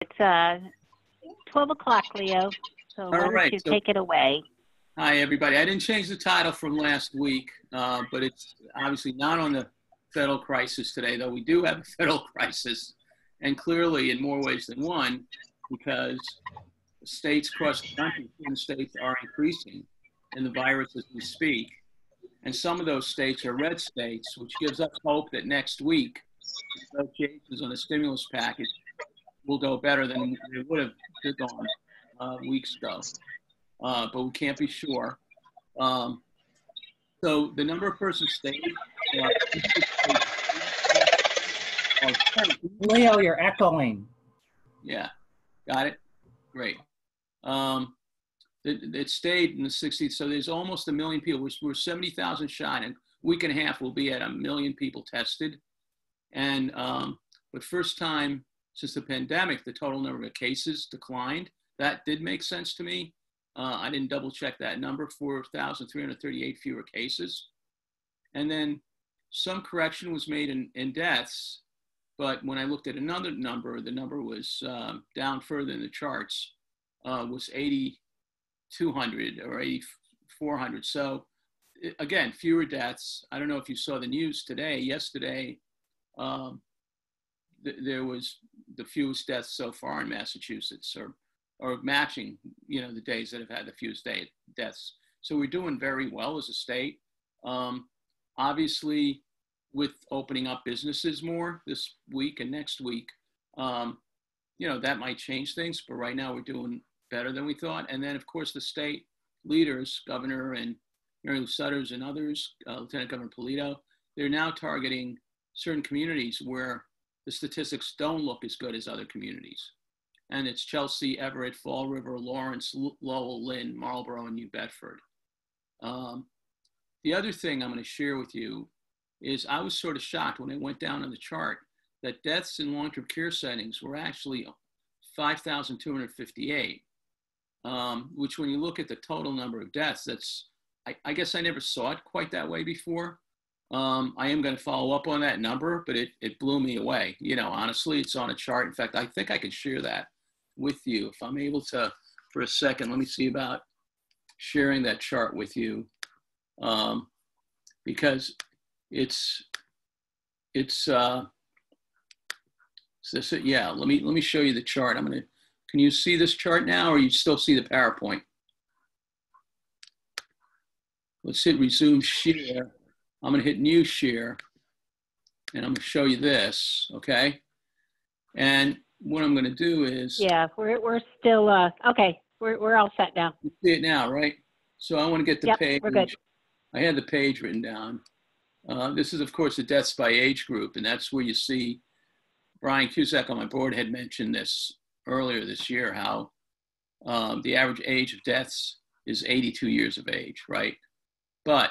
It's uh, 12 o'clock, Leo. So why don't right, you so- take it away? Hi, everybody. I didn't change the title from last week, uh, but it's obviously not on the federal crisis today, though we do have a federal crisis, and clearly in more ways than one, because states across the country, states are increasing in the virus as we speak. And some of those states are red states, which gives us hope that next week, negotiations on the stimulus package will go better than they would have gone uh, weeks ago uh, but we can't be sure. Um, so the number of persons stated. Uh, Leo, you're echoing. yeah, got it. Great. Um, it, it stayed in the 60s, so there's almost a million people. We're, we're 70,000 shy. In a week and a half, we'll be at a million people tested. And um, but first time since the pandemic, the total number of cases declined. That did make sense to me. Uh, I didn't double check that number, 4,338 fewer cases. And then some correction was made in, in deaths, but when I looked at another number, the number was um, down further in the charts, uh, was 8,200 or 8,400. So again, fewer deaths. I don't know if you saw the news today, yesterday, um, th- there was the fewest deaths so far in Massachusetts, or or matching, you know, the days that have had the fewest day, deaths. So we're doing very well as a state. Um, obviously, with opening up businesses more this week and next week, um, you know, that might change things. But right now, we're doing better than we thought. And then, of course, the state leaders, Governor and Mary Lou Sudders and others, uh, Lieutenant Governor Polito, they're now targeting certain communities where the statistics don't look as good as other communities and it's Chelsea, Everett, Fall River, Lawrence, Lowell, Lynn, Marlborough, and New Bedford. Um, the other thing I'm going to share with you is I was sort of shocked when I went down on the chart that deaths in long-term care settings were actually 5,258, um, which when you look at the total number of deaths, that's, I, I guess I never saw it quite that way before. Um, I am going to follow up on that number, but it, it blew me away. You know, honestly, it's on a chart. In fact, I think I can share that with you if I'm able to for a second. Let me see about sharing that chart with you um, because it's it's uh, so, so, yeah. Let me let me show you the chart. I'm gonna. Can you see this chart now, or you still see the PowerPoint? Let's hit resume share. I'm going to hit new share and I'm going to show you this, okay? And what I'm going to do is, Yeah, we're, we're still, uh, okay, we're, we're all set now. you see it now, right? So I want to get the Yep, page. we're good. I had the page written down. Uh, this is, of course, the deaths by age group, and that's where you see Brian Cusack on my board had mentioned this earlier this year how um, the average age of deaths is 82 years of age, right? But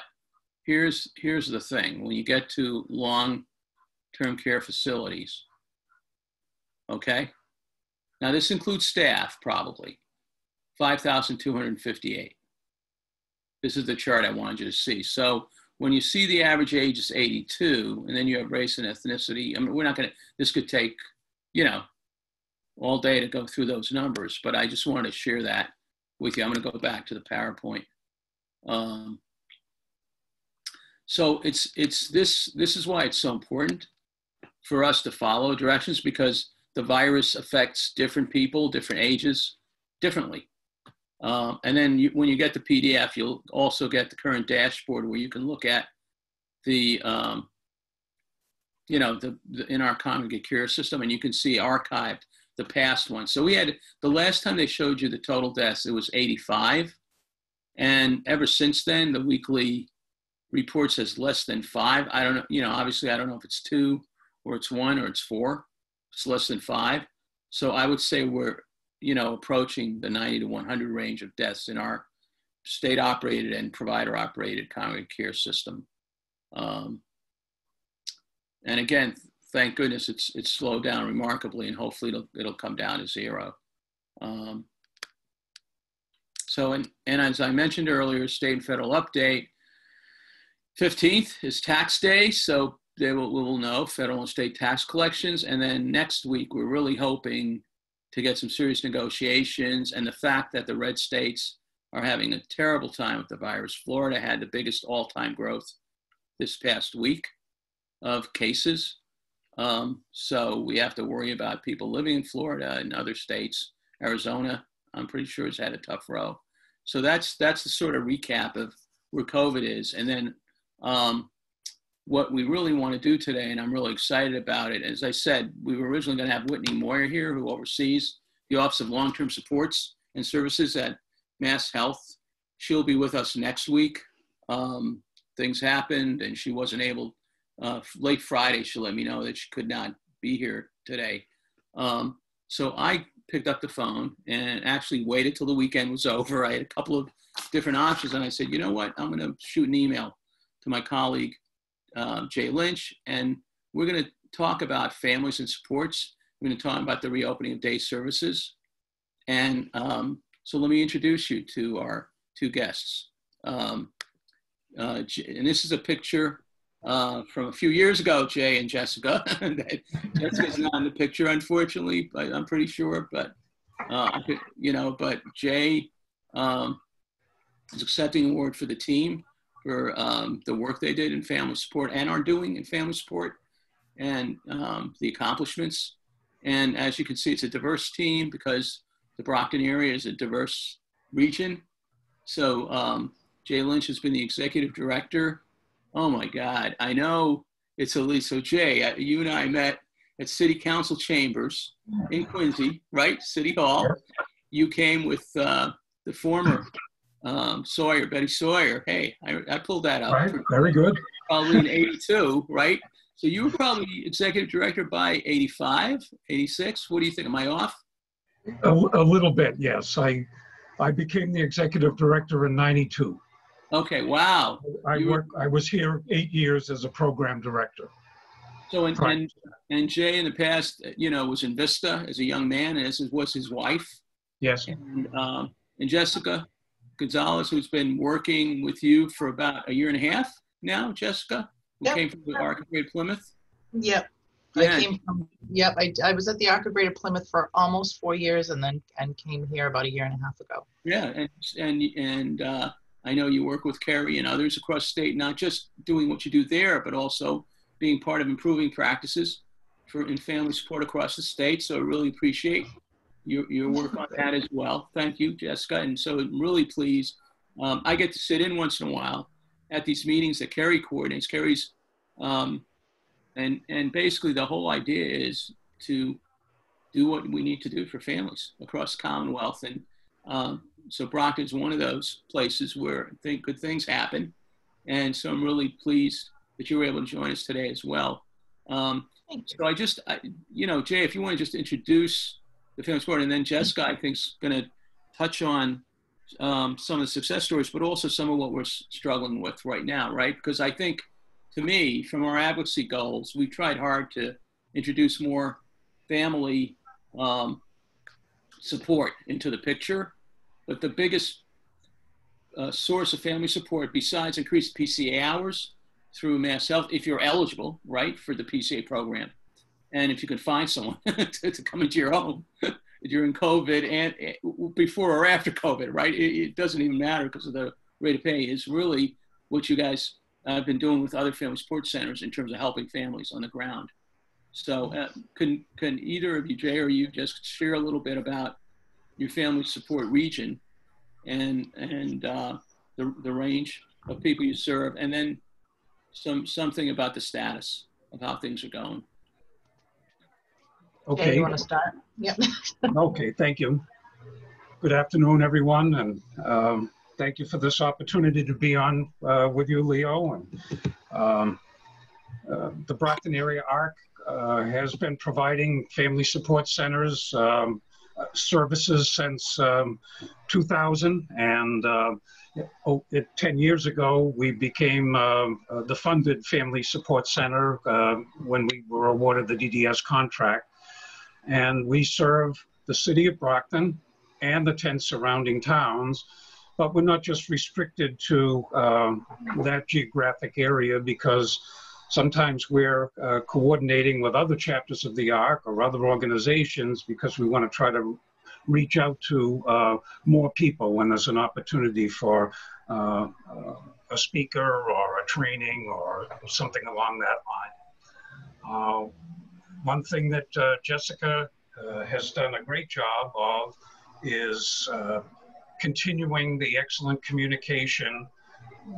here's here's the thing: when you get to long-term care facilities, okay. Now this includes staff, probably 5,258. This is the chart I wanted you to see. So when you see the average age is 82, and then you have race and ethnicity, I mean, we're not going to, this could take, you know, all day to go through those numbers, but I just wanted to share that with you. I'm going to go back to the PowerPoint. Um, so it's, it's this, this is why it's so important for us to follow directions because the virus affects different people, different ages, differently. Um, and then you, when you get the PDF, you'll also get the current dashboard where you can look at the, um, you know, the, the in our congregate care system, and you can see archived the past one. So we had the last time they showed you the total deaths, it was 85, and ever since then, the weekly report says less than five. I don't know, you know, obviously I don't know if it's two or it's one or it's four. It's less than five. So I would say we're you know, approaching the 90 to 100 range of deaths in our state operated and provider operated congregate care system. Um, and again, thank goodness it's, it's slowed down remarkably and hopefully it'll, it'll come down to zero. Um, so, and, and as I mentioned earlier, state and federal update, 15th is tax day. So they will, we will know federal and state tax collections. And then next week, we're really hoping to get some serious negotiations. And the fact that the red states are having a terrible time with the virus. Florida had the biggest all time growth this past week of cases. Um, so we have to worry about people living in Florida and other states. Arizona, I'm pretty sure, has had a tough row. So that's that's the sort of recap of where COVID is. And then um, what we really want to do today, and I'm really excited about it. As I said, we were originally going to have Whitney Moyer here, who oversees the Office of Long-Term Supports and Services at Mass Health. She'll be with us next week. Um, things happened, and she wasn't able. Uh, late Friday, she let me know that she could not be here today. Um, so I picked up the phone and actually waited till the weekend was over. I had a couple of different options, and I said, you know what? I'm going to shoot an email to my colleague uh, Jay Lynch, and we're going to talk about families and supports. We're going to talk about the reopening of day services. And um, so let me introduce you to our two guests. Um, uh, and this is a picture uh, from a few years ago, Jay and Jessica. Jessica's not in the picture, unfortunately, but I'm pretty sure. But uh, you know, but Jay um, is accepting award for the team for um, the work they did in family support and are doing in family support and um, the accomplishments. And as you can see, it's a diverse team because the Brockton area is a diverse region. So um, Jay Lynch has been the executive director. Oh my God, I know it's Elise. So Jay, uh, you and I met at City Council Chambers in Quincy, right? City Hall. You came with uh, the former um, Sawyer, Betty Sawyer. Hey, I, I pulled that up. Right, very good. Probably in 82, right? So you were probably executive director by 85, 86. What do you think? Am I off? A, a little bit, yes. I, I became the executive director in 92. Okay, wow. I You were- I was here eight years as a program director. So, and, and, and Jay in the past, you know, was in Vista as a young man, as was his wife. Yes, And, um, and Jessica Gonsalves, who's been working with you for about a year and a half now, Jessica, who Yep. came from the Arc of Great Plymouth. Yep. Yeah. I came from, yep, I, I was at the Arc of Greater Plymouth for almost four years and then, and came here about a year and a half ago. Yeah, and and and uh, I know you work with Kerry and others across the state, not just doing what you do there, but also being part of improving practices for in family support across the state. So I really appreciate your your work on that as well. Thank you, Jessica. And so I'm really pleased. Um, I get to sit in once in a while at these meetings that Kerry coordinates. Kerry's um, and and basically the whole idea is to do what we need to do for families across the Commonwealth. And um, so Brockton's one of those places where I think good things happen. And so I'm really pleased that you were able to join us today as well. Um, so I just, I, you know, Jay, if you want to just introduce the family support, and then Jessica, I think, is going to touch on um, some of the success stories, but also some of what we're struggling with right now, right? Because I think, to me, from our advocacy goals, we've tried hard to introduce more family um, support into the picture. But the biggest uh, source of family support, besides increased PCA hours through Mass Health, if you're eligible, right, for the PCA program, and if you can find someone to, to come into your home during COVID and uh, before or after COVID, right? It, it doesn't even matter because of the rate of pay. Is really what you guys have been doing with other family support centers in terms of helping families on the ground. So, uh, can can either of you, Jay or you, just share a little bit about your family support region and and uh, the the range of people you serve, and then some something about the status of how things are going. Okay, you want to start? Yep. okay, thank you. Good afternoon, everyone, and um, thank you for this opportunity to be on uh, with you, Leo. And um, uh, The Brockton Area ARC uh, has been providing family support centers um, uh, services since um, 2000. And uh, oh, it- 10 years ago, we became um, uh, the funded family support center uh, when we were awarded the DDS contract. And we serve the city of Brockton and the 10 surrounding towns. But we're not just restricted to um, that geographic area because sometimes we're uh, coordinating with other chapters of the ARC or other organizations because we want to try to reach out to uh, more people when there's an opportunity for uh, uh, a speaker or a training or something along that line. One thing that uh, Jessica uh, has done a great job of is uh, continuing the excellent communication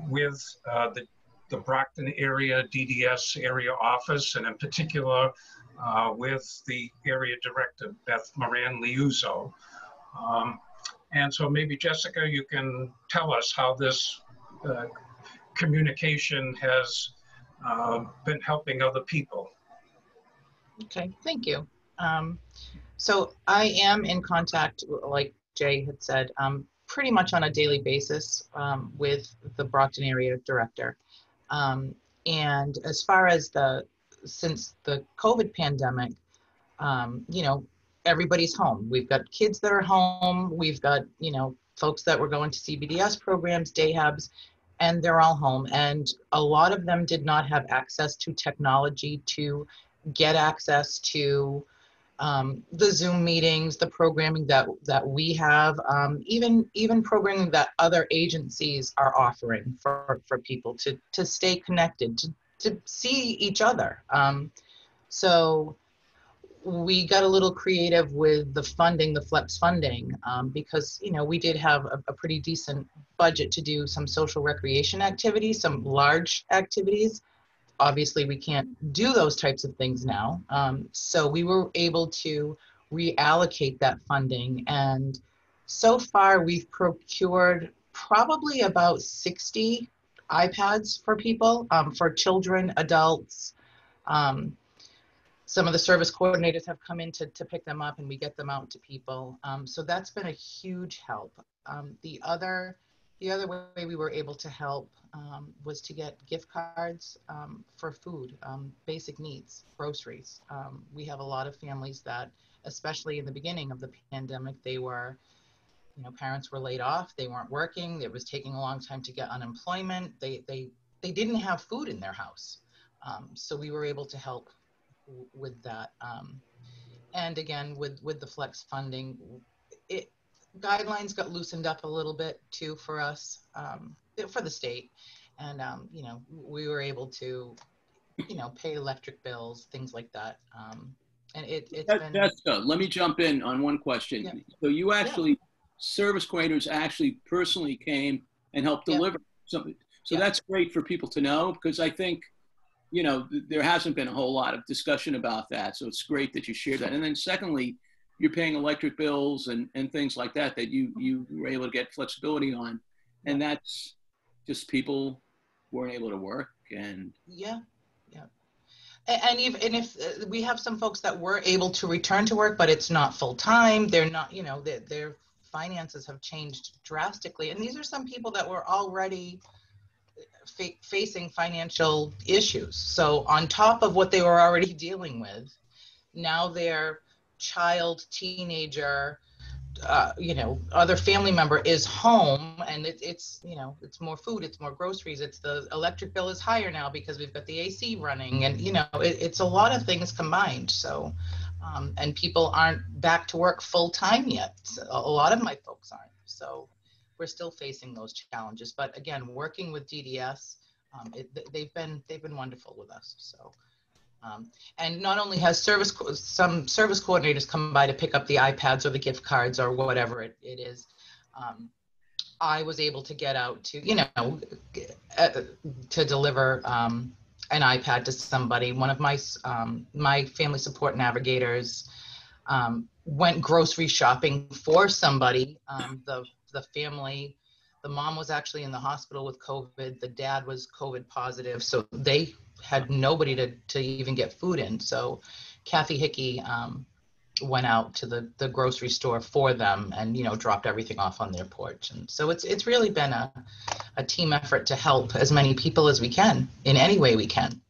with uh, the, the Brockton area DDS area office, and in particular uh, with the area director, Beth Moran Liuzzo. Um, and so maybe Jessica, you can tell us how this uh, communication has been helping other people. Okay, thank you. Um, so I am in contact, like Jay had said, um, pretty much on a daily basis um, with the Brockton area director. Um, and as far as the, since the COVID pandemic, um, you know, everybody's home. We've got kids that are home. We've got, you know, folks that were going to CBDS programs, day hubs, and they're all home. And a lot of them did not have access to technology to get access to um, the Zoom meetings, the programming that that we have, um, even even programming that other agencies are offering for for people to to stay connected, to to see each other. Um, so we got a little creative with the funding, the flex funding, um, because you know we did have a, a pretty decent budget to do some social recreation activities, some large activities obviously we can't do those types of things now. Um, so we were able to reallocate that funding. And so far we've procured probably about 60 iPads for people, um, for children, adults. Um, some of the service coordinators have come in to, to pick them up and we get them out to people. Um, so that's been a huge help. Um, the other the other way we were able to help um, was to get gift cards um, for food, um, basic needs, groceries. Um, we have a lot of families that, especially in the beginning of the pandemic, they were, you know, parents were laid off, they weren't working, it was taking a long time to get unemployment, they, they, they didn't have food in their house. Um, so we were able to help with that. Um, and again, with, with the flex funding, it, guidelines got loosened up a little bit too for us, um, for the state. And, um, you know, we were able to, you know, pay electric bills, things like that. Um, and it, it's That- been, Jessica, let me jump in on one Yeah. question. So you actually, service coordinators actually personally came and helped Yeah. deliver something. So Yeah. that's great for people to know because I think, you know, there hasn't been a whole lot of discussion about that. So it's great that you shared that. And then secondly, you're paying electric bills and, and things like that that you, you were able to get flexibility on. And that's just people weren't able to work and yeah, yeah. And, and if, and if uh, we have some folks that were able to return to work, but it's not full time, they're not, you know, their, their finances have changed drastically. And these are some people that were already fa- facing financial issues. So on top of what they were already dealing with, now their child, teenager, uh, you know, other family member is home and it, it's, you know, it's more food, it's more groceries, it's the electric bill is higher now because we've got the AC running and, you know, it, it's a lot of things combined. So, um, and people aren't back to work full time yet. So a lot of my folks aren't. So we're still facing those challenges. But again, working with DDS, um, it, they've been, they've been wonderful with us. So. Um, and not only has service some service coordinators come by to pick up the iPads or the gift cards or whatever it, it is, um, I was able to get out to you know uh, to deliver um, an iPad to somebody. One of my um, my family support navigators um, went grocery shopping for somebody. Um, the the family. The mom was actually in the hospital with COVID. The dad was COVID positive, so they had nobody to, to even get food in. So Kathy Hickey um, went out to the, the grocery store for them and, you know, dropped everything off on their porch. And so it's, it's really been a, a team effort to help as many people as we can in any way we can.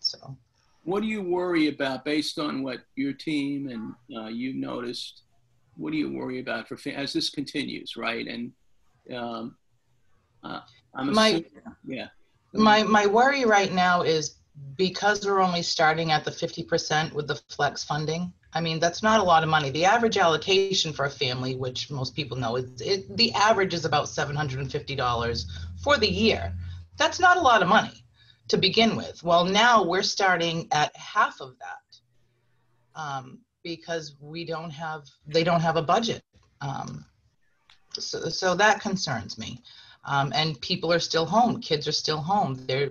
So, what do you worry about based on what your team and uh, you noticed? What do you worry about for as this continues, right? And um, uh, I'm My- assuming, yeah. My, my worry right now is because we're only starting at the 50% with the flex funding, I mean, that's not a lot of money. The average allocation for a family, which most people know, is it, the average is about $750 for the year. That's not a lot of money to begin with. Well, now we're starting at half of that um, because we don't have, they don't have a budget. Um, so, so that concerns me. Um, and people are still home. Kids are still home. There,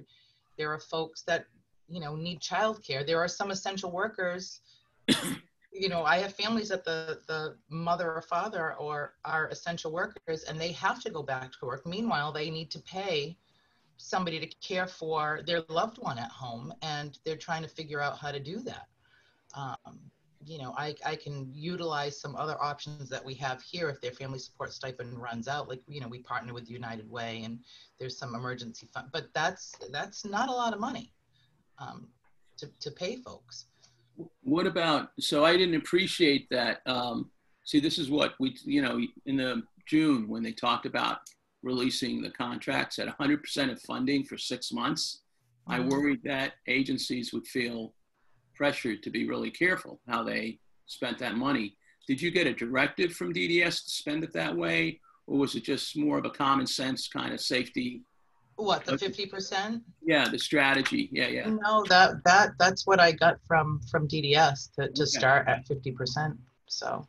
there are folks that you know need childcare. There are some essential workers. you know, I have families that the the mother or father or are essential workers, and they have to go back to work. Meanwhile, they need to pay somebody to care for their loved one at home, and they're trying to figure out how to do that. Um, you know, I, I can utilize some other options that we have here if their family support stipend runs out. Like, you know, we partner with United Way and there's some emergency fund, but that's, that's not a lot of money um, to, to pay folks. What about, so I didn't appreciate that. Um, see, this is what we, you know, in the June when they talked about releasing the contracts at 100% of funding for six months, I Mhm. worried that agencies would feel pressured to be really careful how they spent that money. Did you get a directive from DDS to spend it that way? Or was it just more of a common sense kind of safety? What, the 50%? Yeah, the strategy. Yeah, yeah. No, that, that, that's what I got from, from DDS to, to Okay. start at 50%. So,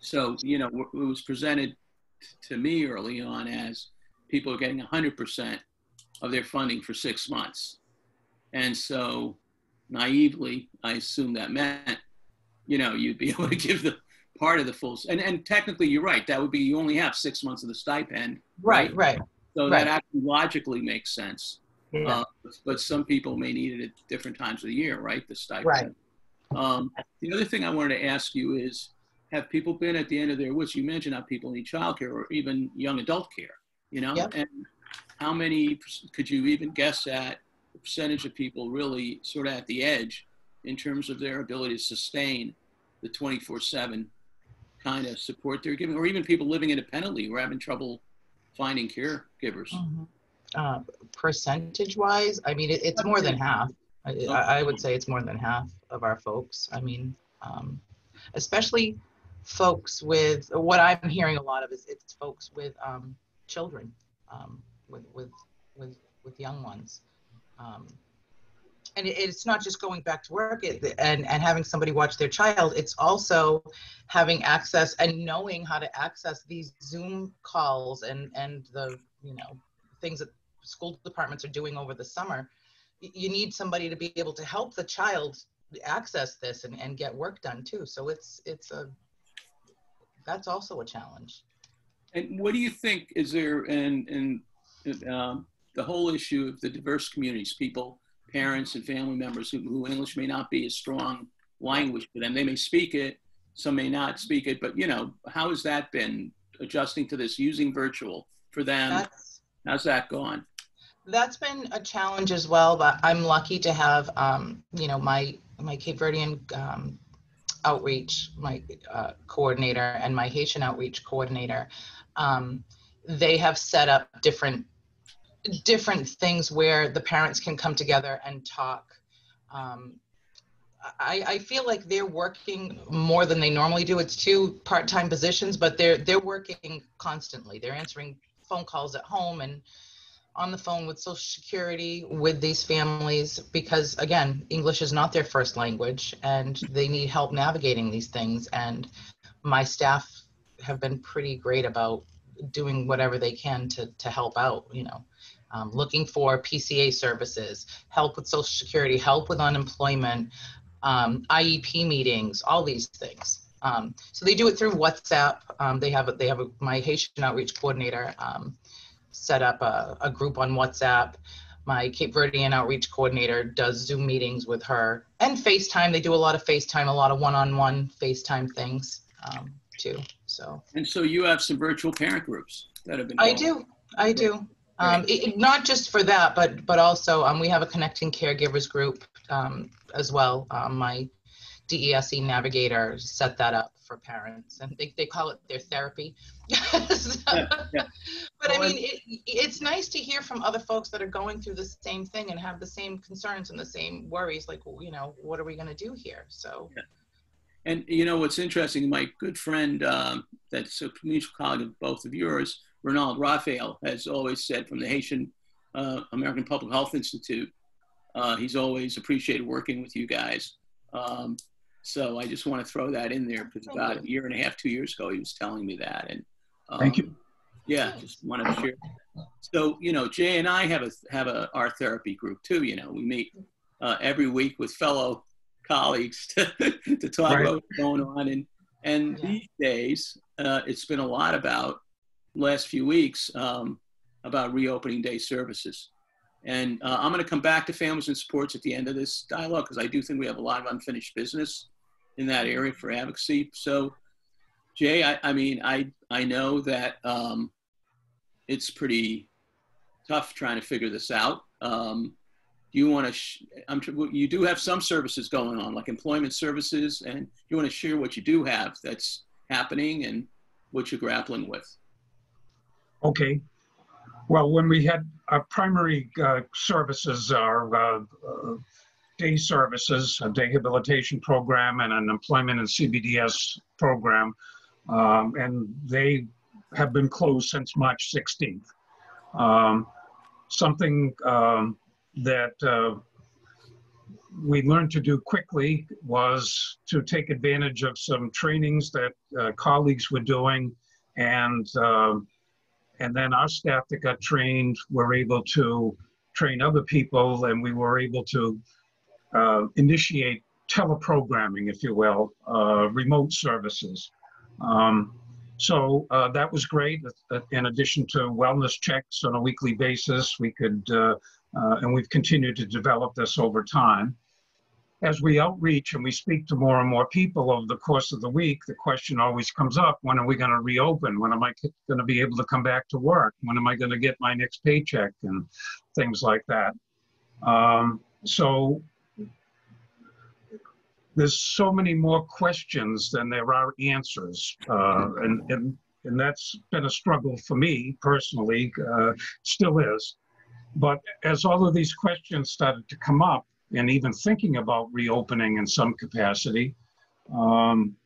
So, you know, it was presented to me early on as people are getting 100% of their funding for six months. And so naively, I assumed that meant, you know, you'd be able to give the part of the full, and, and technically you're right, that would be, you only have six months of the stipend. right, right. So Right. that actually logically makes sense. Yeah. Uh, but some people may need it at different times of the year, right? The stipend. Right. Um, the other thing I wanted to ask you is, have people been at the end of their wits? You mentioned how people need childcare or even young adult care, you know? Yep. And how many, could you even guess at percentage of people really sort of at the edge in terms of their ability to sustain the 24 seven kind of support they're giving, or even people living independently who are having trouble finding caregivers? Mhm. Uh, percentage wise, I mean, it, it's more than half. I, I I would say it's more than half of our folks. I mean, um, especially folks with what I'm hearing a lot of is it's folks with um, children, um, with with with with young ones. Um, and it, it's not just going back to work and and having somebody watch their child. It's also having access and knowing how to access these Zoom calls and and the you know things that school departments are doing over the summer. You need somebody to be able to help the child access this and, and get work done too. So it's it's a that's also a challenge. And what do you think is there and in um, the whole issue of the diverse communities, people, parents and family members who, who English may not be a strong language for them. They may speak it, some may not speak it, but you know, how has that been adjusting to this using virtual for them? That's How's that gone? that's been a challenge as well, but I'm lucky to have um, you know my my Cape Verdean um, outreach, my uh, coordinator, and my Haitian outreach coordinator. Um, they have set up different different things where the parents can come together and talk. Um, I, I feel like they're working more than they normally do. It's two part-time positions, but they're they're working constantly. They're answering phone calls at home and on the phone with Social Security with these families because again, English is not their first language and they need help navigating these things. And my staff have been pretty great about doing whatever they can to to help out. You know, um, looking for PCA services, help with Social Security, help with unemployment, um, IEP meetings, all these things. Um, so they do it through WhatsApp. Um, they have a, they have a, my Haitian outreach coordinator um, set up a, a group on WhatsApp. My Cape Verdean outreach coordinator does Zoom meetings with her and FaceTime. They do a lot of FaceTime, a lot of one-on-one FaceTime things um, too. So And so you have some virtual parent groups that have been. I do, I do. Um, it, not just for that, but but also um, we have a connecting caregivers group um, as well. Um, my DESE Navigator set that up for parents, and they, they call it their therapy. So- yeah. But I mean, it, it's nice to hear from other folks that are going through the same thing and have the same concerns and the same worries, like, you know, what are we gonna do here? So, And you know what's interesting? My good friend, um, that's a mutual colleague of both of yours, Ronald Raphael, has always said from the Haitian uh, American Public Health Institute, uh, he's always appreciated working with you guys. Um, so I just want to throw that in there because Thank about you. a year and a half, two years ago, he was telling me that. And um, Thank you. Yeah, just want to share. So you know, Jay and I have a have a our therapy group too. You know, we meet uh, every week with fellow colleagues to, to talk Right. about what's going on. And and Yeah. these days, uh, it's been a lot about last few weeks um, about reopening day services. And uh, I'm going to come back to families and supports at the end of this dialogue because I do think we have a lot of unfinished business in that area for advocacy. So, Jay, I, I mean, I I know that um, it's pretty tough trying to figure this out. Um, do you want to? You do have some services going on, like employment services, and you want to share what you do have that's happening and what you're grappling with. Okay. Well, when we had our primary uh, services our uh, uh, day services, a day habilitation program, and an employment and CBDS program, um, and they have been closed since March 16th. Um, something um, that uh, we learned to do quickly was to take advantage of some trainings that uh, colleagues were doing and um and then our staff that got trained were able to train other people and we were able to uh, initiate teleprogramming if you will uh, remote services. Um, so uh, that was great Uh, in addition to wellness checks on a weekly basis we could uh, uh, and we've continued to develop this over time as we outreach and we speak to more and more people over the course of the week, the question always comes up, when are we going to reopen? When am I going to be able to come back to work? When am I going to get my next paycheck and things like that? Um, so there's so many more questions than there are answers. Uh, and, and, and that's been a struggle for me personally, uh, still is. But as all of these questions started to come up, and even thinking about reopening in some capacity. Um,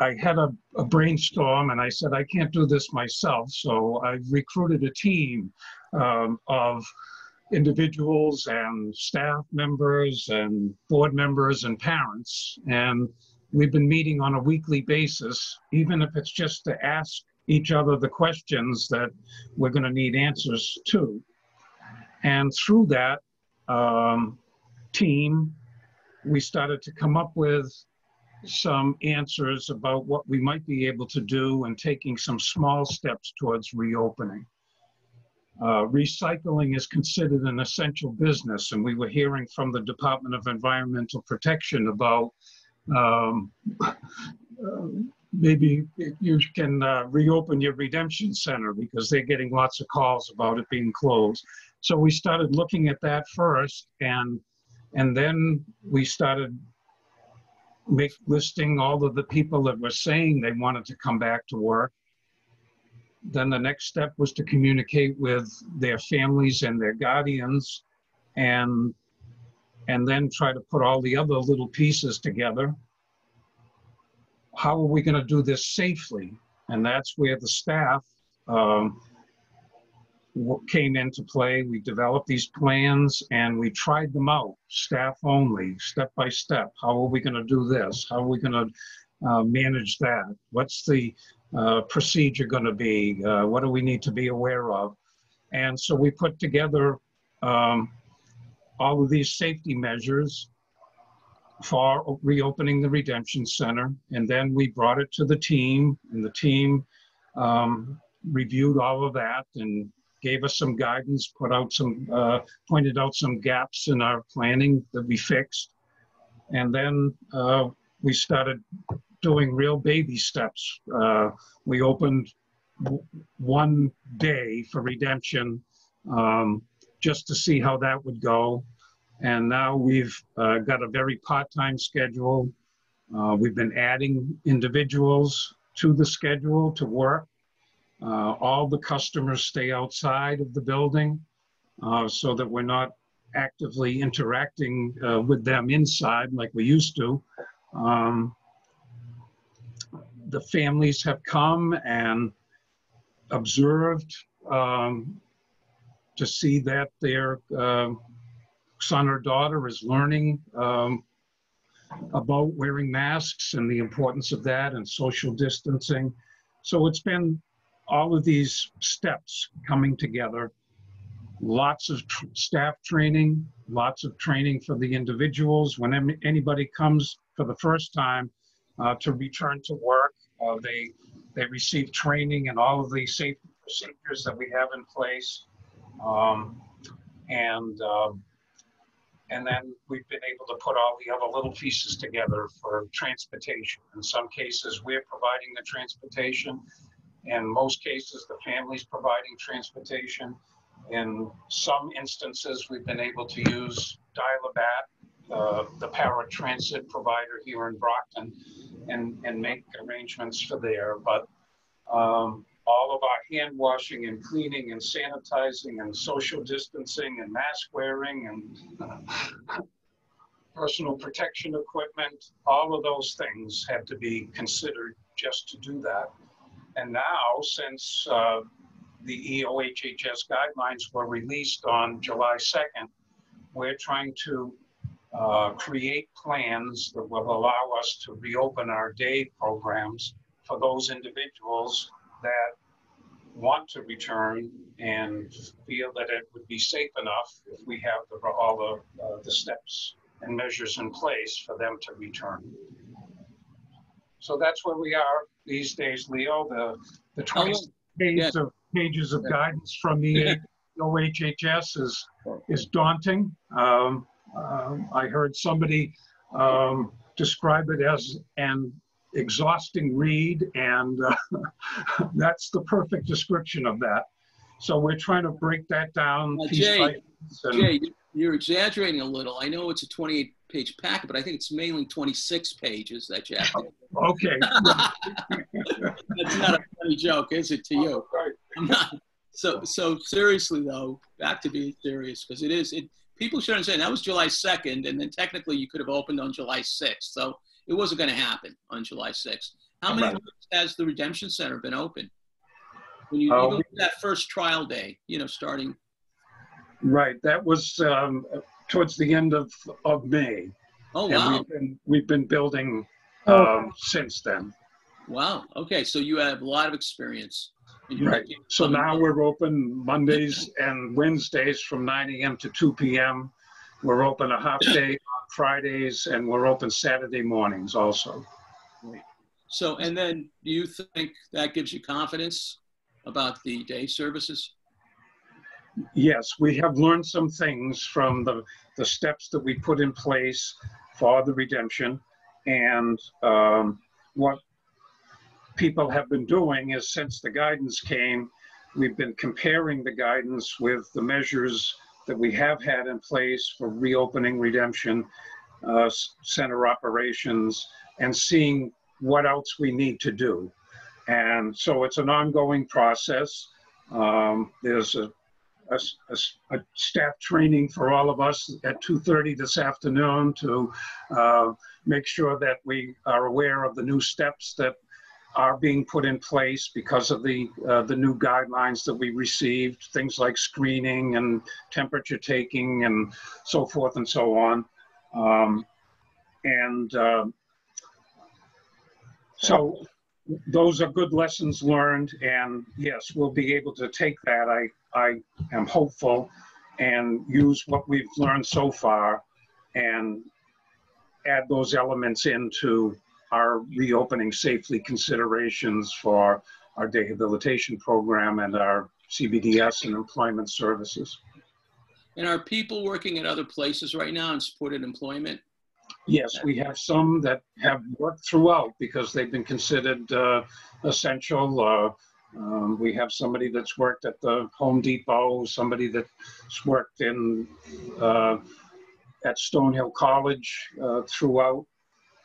I had a, a, brainstorm and I said, I can't do this myself. So I recruited a team um, of individuals and staff members and board members and parents. And we've been meeting on a weekly basis, even if it's just to ask each other the questions that we're going to need answers to. And through that um, team, we started to come up with some answers about what we might be able to do and taking some small steps towards reopening. Uh, recycling is considered an essential business, and we were hearing from the Department of Environmental Protection about um, maybe you can uh, reopen your redemption center because they're getting lots of calls about it being closed. So we started looking at that first, and and then we started make listing all of the people that were saying they wanted to come back to work. Then the next step was to communicate with their families and their guardians, and and then try to put all the other little pieces together. How are we going to do this safely? And that's where the staff. Um, came into play. We developed these plans and we tried them out, staff only, step by step. How are we going to do this? How are we going to uh, manage that? What's the uh, procedure going to be? Uh, what do we need to be aware of? And so we put together um, all of these safety measures for reopening the Redemption Center. And then we brought it to the team, and the team um, reviewed all of that and gave us some guidance, put out some, uh, pointed out some gaps in our planning that we fixed. And then uh, we started doing real baby steps. Uh, we opened one day for redemption um, just to see how that would go. And now we've uh, got a very part-time schedule. Uh, We've been adding individuals to the schedule to work. Uh, All the customers stay outside of the building uh, so that we're not actively interacting uh, with them inside like we used to. Um, The families have come and observed um, to see that their um, son or daughter is learning um, about wearing masks and the importance of that and social distancing. So it's been all of these steps coming together. Lots of tr- staff training, lots of training for the individuals. When any- anybody comes for the first time uh, to return to work, uh, they they receive training and all of the safety procedures that we have in place. Um, and um, and then we've been able to put all the other little pieces together for transportation. In some cases, we're providing the transportation. In most cases, the family's providing transportation. In some instances, we've been able to use Dial-A-Bat, uh, the paratransit provider here in Brockton, and, and make arrangements for there. But um, all of our hand washing and cleaning and sanitizing and social distancing and mask wearing and personal protection equipment, all of those things had to be considered just to do that. And now, since uh, the EOHHS guidelines were released on July 2nd, we're trying to uh, create plans that will allow us to reopen our day programs for those individuals that want to return and feel that it would be safe enough if we have the, all the, uh, the steps and measures in place for them to return. So that's where we are these days, Leo. The, the 20 pages of, pages of guidance from the OHHS is, is daunting. Um, um, I heard somebody um, describe it as an exhausting read, and uh, that's the perfect description of that. So we're trying to break that down Now, piece Jay, by piece. and- Jay, you- you're exaggerating a little. I know it's a 28 page packet, but I think it's mainly 26 pages that you have to. Okay. That's not a funny joke, is it to you? I'm not. So, so seriously though, back to being serious, because it is, it, people should understand that was July 2nd, and then technically you could have opened on July 6th. So it wasn't going to happen on July 6th. How many Right. weeks has the Redemption Center been open? When you, Uh, even that first trial day, you know, starting, Right, that was um, towards the end of, of May. oh, And wow. we've been, we've been building um, since then. Wow. Okay. So you have a lot of experience. Right. So now we're open Mondays and Wednesdays from 9 AM to 2 PM. We're open a half day on Fridays and we're open Saturday mornings also. So, and then do you think that gives you confidence about the day services? Yes, we have learned some things from the, the steps that we put in place for the redemption. And um, what people have been doing is since the guidance came, we've been comparing the guidance with the measures that we have had in place for reopening redemption uh, center operations and seeing what else we need to do. And so it's an ongoing process. Um, there's a a, a a staff training for all of us at 2:30 this afternoon to uh, make sure that we are aware of the new steps that are being put in place because of the uh, the new guidelines that we received, things like screening and temperature taking and so forth and so on. Um, and um, so those are good lessons learned, and yes, we'll be able to take that. I I am hopeful and use what we've learned so far and add those elements into our reopening safely considerations for our rehabilitation program and our CBDS and employment services. And are people working at other places right now in supported employment? Yes, we have some that have worked throughout because they've been considered uh, essential. Uh, um, we have somebody that's worked at the Home Depot, somebody that's worked in uh, at Stonehill College uh, throughout.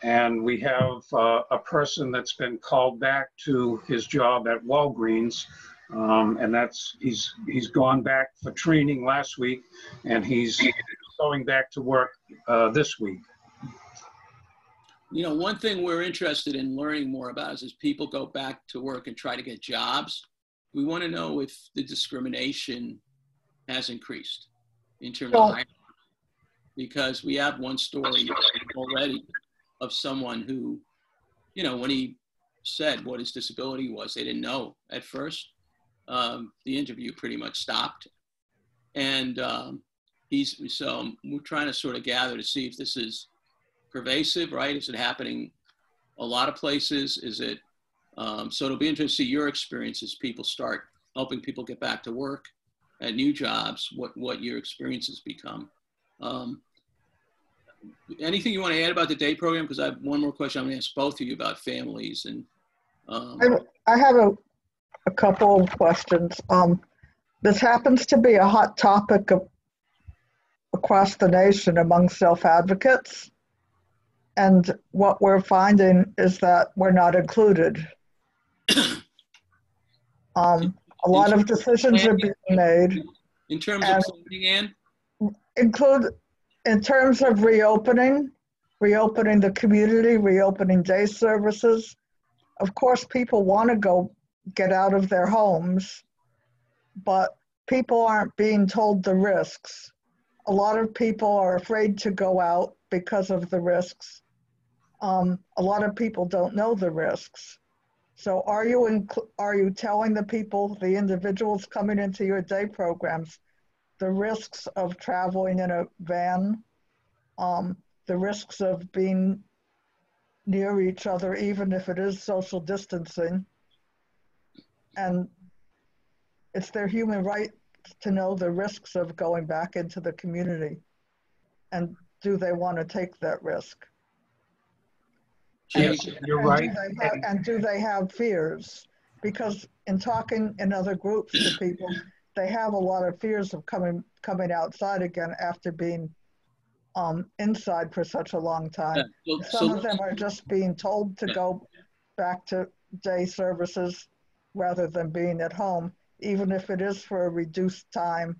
And we have uh, a person that's been called back to his job at Walgreens. Um, and that's, he's, he's gone back for training last week and he's going back to work uh, this week. You know, one thing we're interested in learning more about is as people go back to work and try to get jobs, we want to know if the discrimination has increased in terms of hiring. Because we have one story already of someone who, you know, when he said what his disability was, they didn't know at first. Um, the interview pretty much stopped. And um, he's, so we're trying to sort of gather to see if this is pervasive, right? Is it happening a lot of places? Is it, um, so it'll be interesting to see your experience as people start helping people get back to work at new jobs, what, what your experiences become. Um, anything you want to add about the day program? Because I have one more question I'm going to ask both of you about families and, um, I have a, a couple of questions. Um, this happens to be a hot topic of, across the nation among self-advocates. And what we're finding is that we're not included. Um, a lot of decisions are being made, in terms of planning, Ann, include, in terms of reopening, reopening the community, reopening day services. Of course, people want to go get out of their homes, but people aren't being told the risks. A lot of people are afraid to go out because of the risks. Um, a lot of people don't know the risks. So are you, are you telling the people, the individuals coming into your day programs, the risks of traveling in a van, um, the risks of being near each other, even if it is social distancing. And it's their human right to know the risks of going back into the community. And do they want to take that risk? Yes, you're And do right. they have- And do they have fears? Because in talking in other groups to people, they have a lot of fears of coming, coming outside again after being um, inside for such a long Yeah, time. so- Some so- of them are just being told to Yeah. go back to day services rather than being at home, even if it is for a reduced time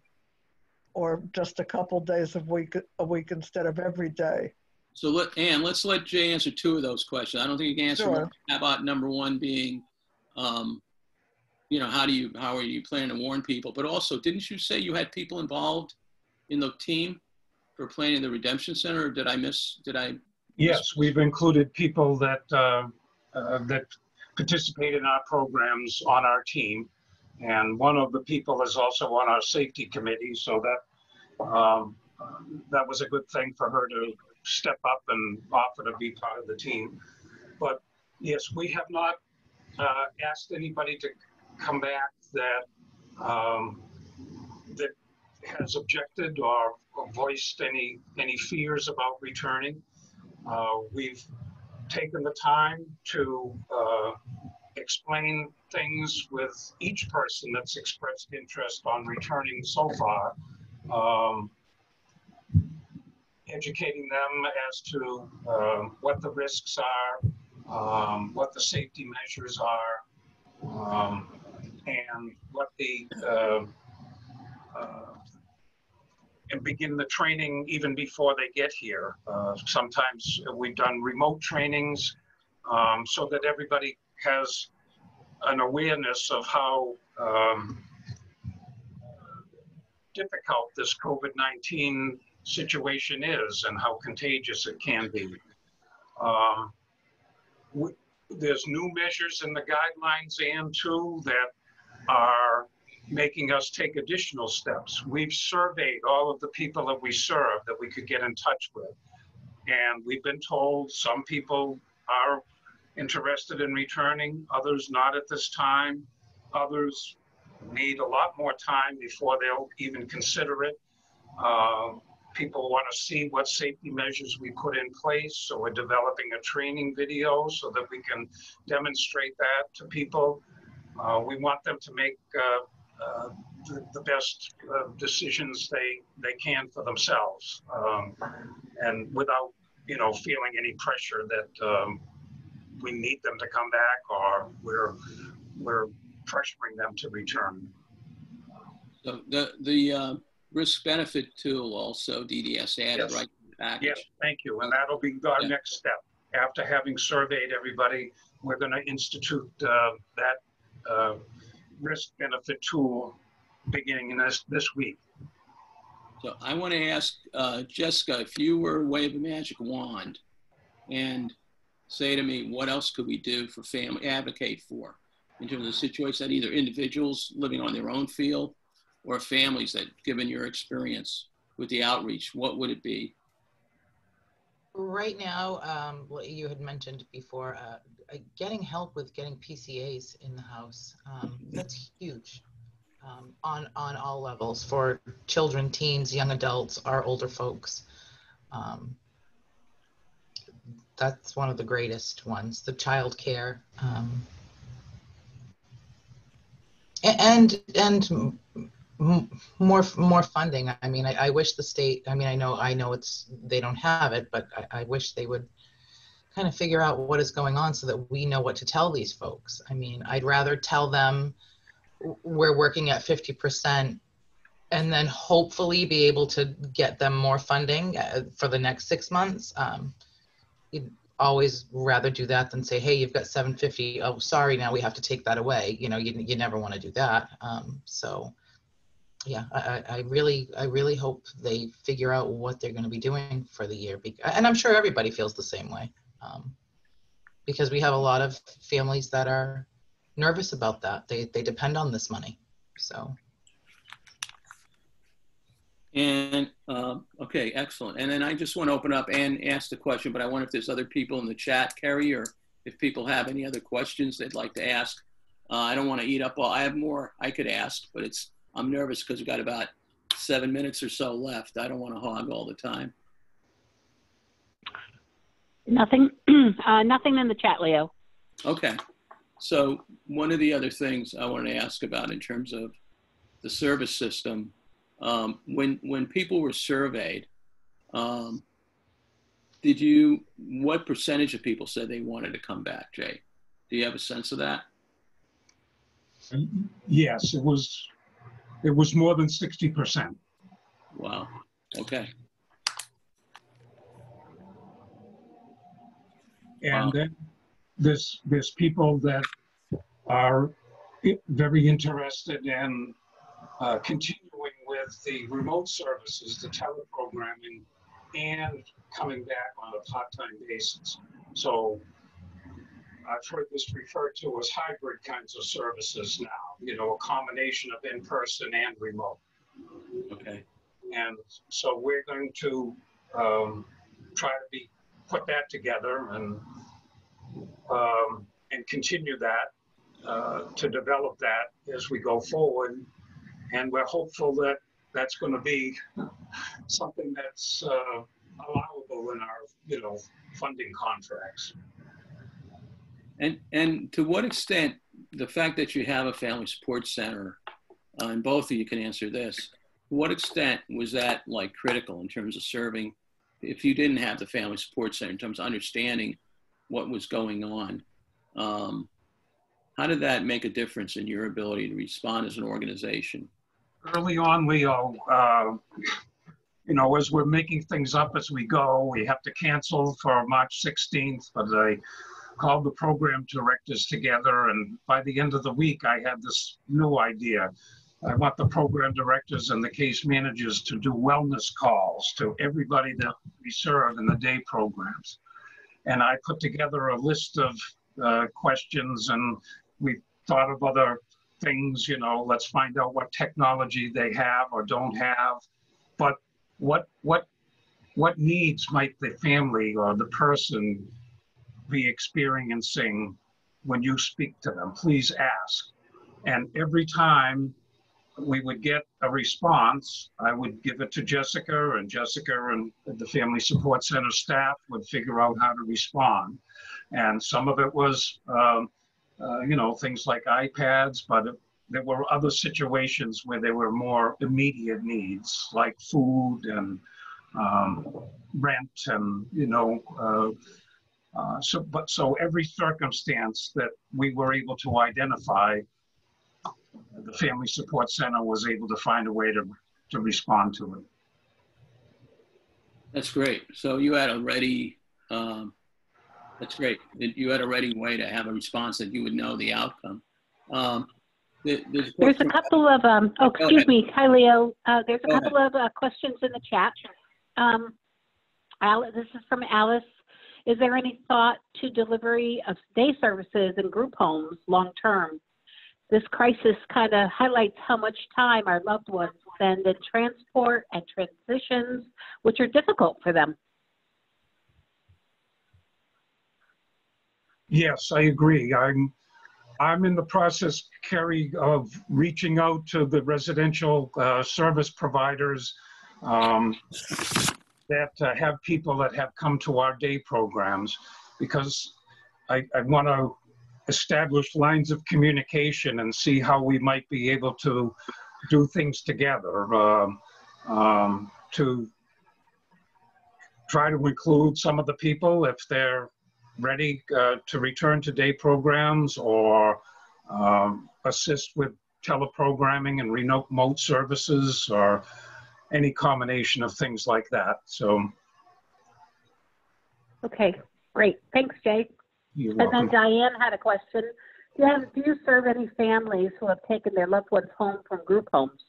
or just a couple days a week, a week instead of every day. So let, Ann, let's let Jay answer two of those questions. I don't think you can answer Sure. one. How about number one being, um, you know, how do you, how are you planning to warn people? But also, didn't you say you had people involved in the team for planning the redemption center? Or did I miss, did I? Yes, we've included people that, uh, uh, that participate in our programs on our team. And one of the people is also on our safety committee, so that, um, that was a good thing for her to step up and offer to be part of the team. But yes, we have not uh, asked anybody to come back that, um, that has objected or or voiced any, any fears about returning. Uh, We've taken the time to uh, explain things with each person that's expressed interest on returning so far. um, Educating them as to uh, what the risks are, um, what the safety measures are, um, and what the, uh, uh, and begin the training even before they get here. Uh, sometimes we've done remote trainings um, so that everybody has an awareness of how um, difficult this COVID 19 situation is and how contagious it can be. Um, we- there's new measures in the guidelines and too that are making us take additional steps. We've surveyed all of the people that we serve that we could get in touch with. And we've been told some people are interested in returning, others not at this time. Others need a lot more time before they'll even consider it. Uh, people want to see what safety measures we put in place. So we're developing a training video so that we can demonstrate that to people. Uh, we want them to make uh, uh, the, the best uh, decisions they they can for themselves, um, and without you know feeling any pressure that um, we need them to come back or we're we're pressuring them to return. The, the uh, risk benefit tool also DDS added Yes. right the package. Yes, thank you. And that'll be our Yeah. next step. After having surveyed everybody, we're going to institute uh, that uh, risk benefit tool beginning in this, this week. So I want to ask uh, Jessica, if you were to wave a magic wand and say to me, what else could we do for family, advocate for in terms of the situation that either individuals living on their own field or families that, given your experience with the outreach, what would it be? Right now, um, what you had mentioned before, uh, uh, getting help with getting PCAs in the house, um, that's huge. Um, on, on all levels for children, teens, young adults, our older folks. Um, that's one of the greatest ones, the child care. Um, and, and more, more funding. I mean, I, I wish the state, I mean, I know, I know it's, they don't have it, but I, I wish they would kind of figure out what is going on so that we know what to tell these folks. I mean, I'd rather tell them we're working at 50% and then hopefully be able to get them more funding uh, for the next six months. Um, you'd always rather do that than say, hey, you've got 750. Oh, sorry, now we have to take that away. You know, you, you never want to do that. Um, so, yeah, I, I really, I really hope they figure out what they're going to be doing for the year. And I'm sure everybody feels the same way. Um, because we have a lot of families that are nervous about that. They, they depend on this money. So, And, um, okay, excellent. And then I just want to open up and ask the question, but I wonder if there's other people in the chat, Kerry, or if people have any other questions they'd like to ask. Uh, I don't want to eat up all, I have more I could ask, but it's, I'm nervous because we've got about seven minutes or so left. I don't want to hog all the time. Nothing, uh, nothing in the chat, Leo. Okay. So one of the other things I want to ask about in terms of the service system, um, when when people were surveyed, um, did you what percentage of people said they wanted to come back, Jay? Do you have a sense of that? Yes, it was, it was more than 60%. Wow. Okay. Wow. And then there's, there's people that are very interested in uh, continuing with the remote services, the teleprogramming, and coming back on a part-time basis. So I've heard this referred to as hybrid kinds of services now, you know, a combination of in-person and remote. Okay. And so we're going to um, try to be, put that together and, um, and continue that, uh, to develop that as we go forward. And we're hopeful that that's going to be something that's uh, allowable in our, you know, funding contracts. And and to what extent the fact that you have a family support center, uh, and both of you can answer this. To what extent was that like critical in terms of serving? If you didn't have the family support center, in terms of understanding what was going on, um, how did that make a difference in your ability to respond as an organization? early on, Leo, uh, you know, as we're making things up as we go, we have to cancel for March 16th, but I called the program directors together, and by the end of the week, I had this new idea. I want the program directors and the case managers to do wellness calls to everybody that we serve in the day programs. And I put together a list of uh, questions, and we thought of other things, you know, let's find out what technology they have or don't have. But what what what needs might the family or the person be experiencing when you speak to them? Please ask. And every time we would get a response, I would give it to Jessica, and Jessica and the Family Support Center staff would figure out how to respond. And some of it was um, uh, you know, things like iPads, but there were other situations where there were more immediate needs, like food and um, rent and, you know, uh, uh, so, but so every circumstance that we were able to identify, the Family Support Center was able to find a way to, to respond to it. That's great. So you had a ready, um, that's great. You had a ready way to have a response that you would know the outcome. Um, there's, a There's a couple of, um, oh, Go excuse me, hi, Leo. Uh, there's a Go ahead. couple of uh, questions in the chat. Um, Alice, this is from Alice. Is there any thought to delivery of day services in group homes long-term? This crisis kind of highlights how much time our loved ones spend in transport and transitions, which are difficult for them. Yes, I agree. I'm, I'm in the process, Kerry, of reaching out to the residential uh, service providers um, that uh, have people that have come to our day programs because I, I want to establish lines of communication and see how we might be able to do things together um, um, to try to include some of the people if they're ready uh, to return to day programs or um, assist with teleprogramming and remote services or any combination of things like that. So Okay, great. Thanks, Jay. you're And then. Diane had a question. Do you, have, do you serve any families who have taken their loved ones home from group homes?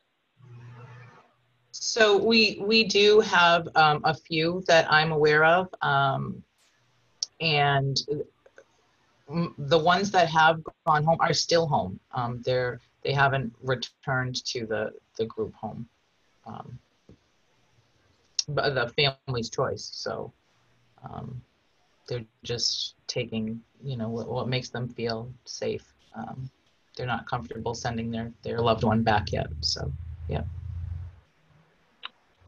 So we, we do have um, a few that I'm aware of. um, And the ones that have gone home are still home. Um, They're, they haven't returned to the, the group home. um, But the family's choice, so um, they're just taking, you know, what, what makes them feel safe. Um, They're not comfortable sending their, their loved one back yet, so. Yeah.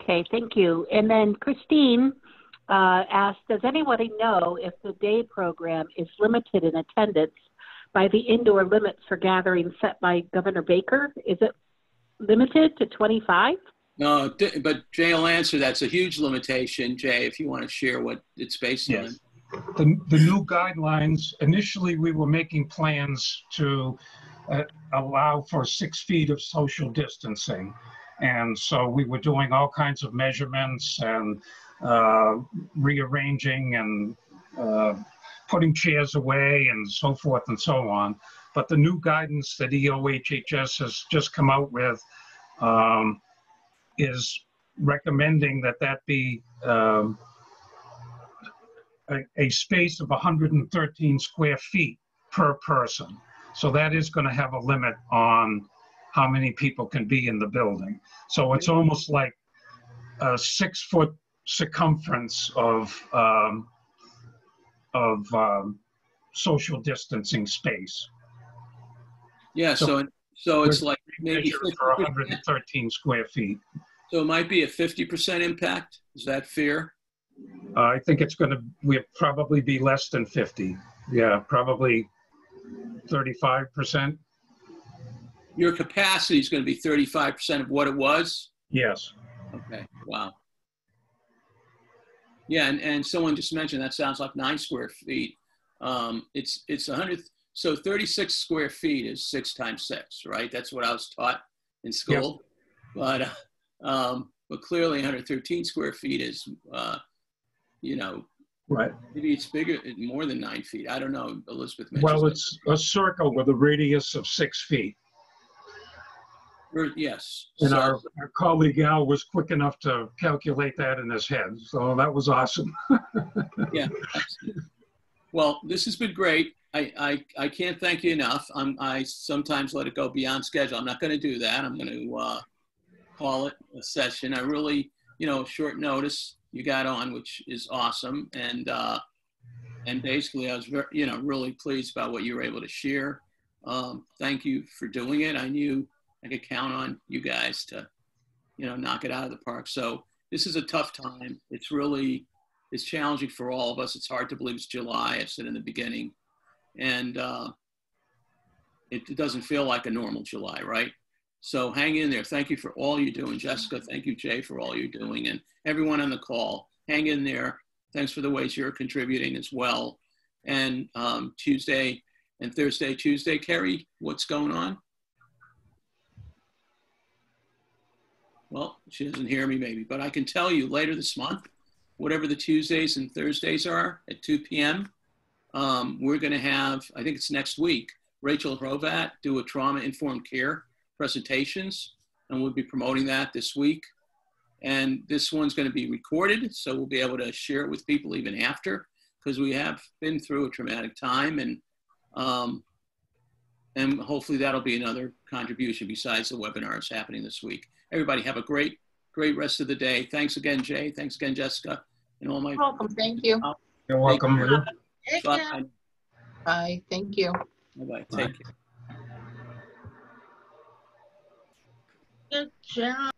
Okay, thank you. And then Christine uh, asked, does anybody know if the day program is limited in attendance by the indoor limits for gatherings set by Governor Baker? Is it limited to 25? No, but Jay will answer. That's a huge limitation, Jay, if you want to share what it's based on. Yes. The, the new guidelines, initially, we were making plans to uh, allow for six feet of social distancing. And so we were doing all kinds of measurements and uh, rearranging and uh, putting chairs away and so forth and so on. But the new guidance that EOHHS has just come out with um, is recommending that that be um, a, a space of 113 square feet per person. So that is going to have a limit on how many people can be in the building. So it's almost like a six foot circumference of um, of um, social distancing space. Yeah, so, so it's like maybe for 113 square feet. so it might be a 50% impact. Is that fair? Uh, I think it's going to we'll probably be less than 50. Yeah, probably 35 percent. Your capacity is going to be 35% of what it was? Yes. Okay, wow. Yeah, and, and someone just mentioned that sounds like nine square feet. Um, it's it's 100, so 36 square feet is six times six, right? That's what I was taught in school. But uh, um, but clearly 113 square feet is, uh, you know, Right. maybe it's bigger, more than nine feet. I don't know. Elizabeth mentioned. Well, it's a circle with a radius of six feet. Or- Yes. And So- our, our colleague Al was quick enough to calculate that in his head. So that was awesome. Yeah. Well, this has been great. I, I, can't thank you enough. I'm, I sometimes let it go beyond schedule. I'm not going to do that. I'm going to uh, call it a session. I really, you know, short notice you got on, which is awesome. And uh, and basically, I was very, you know, really pleased about what you were able to share. Um, thank you for doing it. I knew I could count on you guys to, you know, knock it out of the park. So this is a tough time. It's really it's challenging for all of us. It's hard to believe it's July. I said in the beginning, and uh, it, it doesn't feel like a normal July, right? So hang in there. Thank you for all you're doing, Jessica. Thank you, Jay, for all you're doing, and everyone on the call. Hang in there. Thanks for the ways you're contributing as well. And um, Tuesday and Thursday, Tuesday, Kerry, what's going on? Well, she doesn't hear me maybe, but I can tell you later this month, whatever the Tuesdays and Thursdays are at 2 p.m., um, we're going to have, I think it's next week, Rachel Hrovat do a trauma informed care presentations, and we'll be promoting that this week. And this one's going to be recorded, so we'll be able to share it with people even after, because we have been through a traumatic time, and um, and hopefully that'll be another contribution besides the webinars happening this week. Everybody have a great, great rest of the day. Thanks again, Jay. Thanks again, Jessica, and all my. You're welcome. Thank you. You're welcome. Leo. Bye. Bye. Thank you. Bye. Take care. Good job.